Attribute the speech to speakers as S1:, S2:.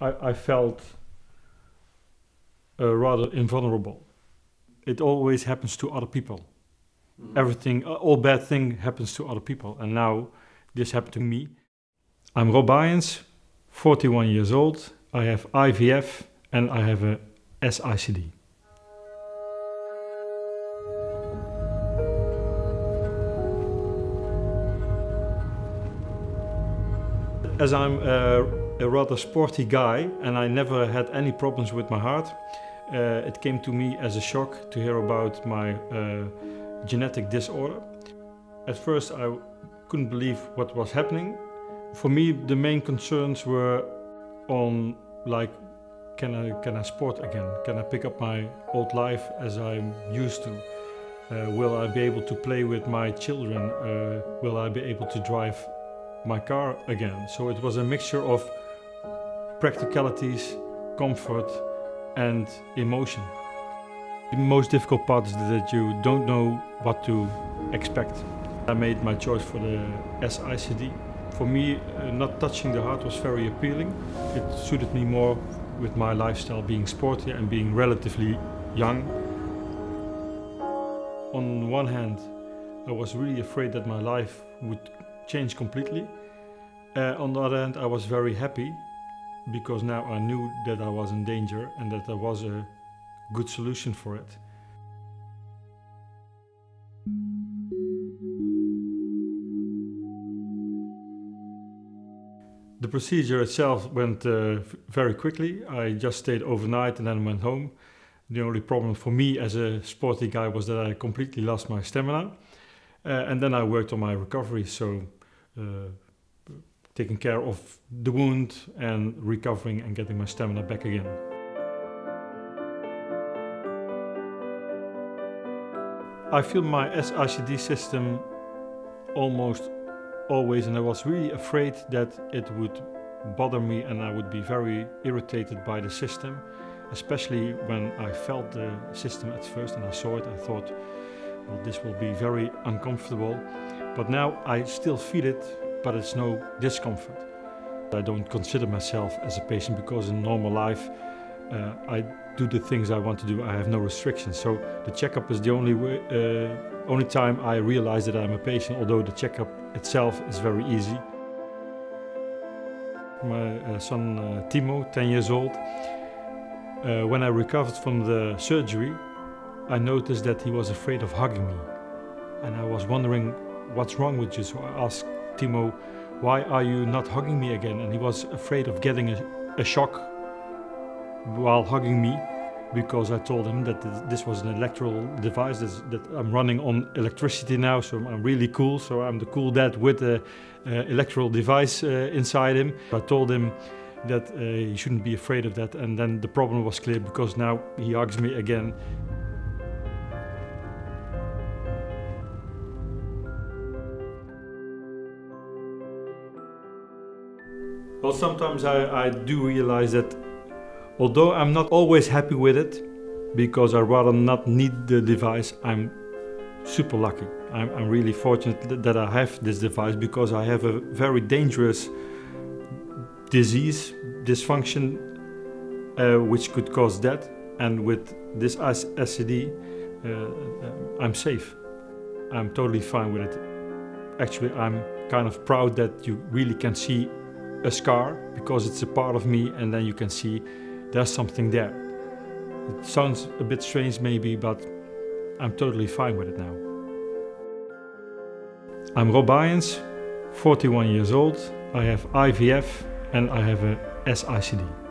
S1: I, I felt uh, rather invulnerable. It always happens to other people.
S2: Mm-hmm.
S1: Everything, uh, all bad thing happens to other people, and now this happened to me. I'm Rob Byens, 41 years old. I have IVF and I have a SICD. As I'm a, a rather sporty guy and I never had any problems with my heart, uh, it came to me as a shock to hear about my uh, genetic disorder. At first, I couldn't believe what was happening. For me, the main concerns were on like, can I can I sport again? Can I pick up my old life as I'm used to? Uh, will I be able to play with my children? Uh, will I be able to drive my car again? So it was a mixture of practicalities, comfort, and emotion. The most difficult part is that you don't know what to expect. I made my choice for the SICD. For me, uh, not touching the heart was very appealing. It suited me more with my lifestyle, being sporty and being relatively young. On one hand, I was really afraid that my life would change completely. Uh, on the other hand, I was very happy because now I knew that I was in danger and that there was a good solution for it. The procedure itself went uh, very quickly. I just stayed overnight and then went home. The only problem for me as a sporty guy was that I completely lost my stamina. Uh, and then I worked on my recovery, so uh, taking care of the wound and recovering and getting my stamina back again. I feel my SICD system almost always, and I was really afraid that it would bother me and I would be very irritated by the system, especially when I felt the system at first and I saw it. I thought, well, this will be very uncomfortable, but now I still feel it, but it's no discomfort. I don't consider myself as a patient because in normal life uh, I do the things I want to do. I have no restrictions. So the checkup is the only way, uh, only time I realize that I'm a patient. Although the checkup itself is very easy. My uh, son uh, Timo, 10 years old, uh, when I recovered from the surgery, I noticed that he was afraid of hugging me, and I was wondering what's wrong with you. So I asked Timo, "Why are you not hugging me again?" And he was afraid of getting a, a shock while hugging me because I told him that this was an electrical device that I'm running on electricity now, so I'm really cool. So I'm the cool dad with uh, electrical device uh, inside him. I told him that uh, he shouldn't be afraid of that, and then the problem was clear because now he hugs me again. Well, sometimes I, I do realize that Although I'm not always happy with it, because I rather not need the device, I'm super lucky. I'm, I'm really fortunate that I have this device because I have a very dangerous disease, dysfunction, uh, which could cause death. And with this SCD, uh, uh, I'm safe. I'm totally fine with it. Actually, I'm kind of proud that you really can see a scar because it's a part of me, and then you can see there's something there. It sounds a bit strange maybe, but I'm totally fine with it now. I'm Rob Byens, 41 years old. I have IVF and I have a SICD.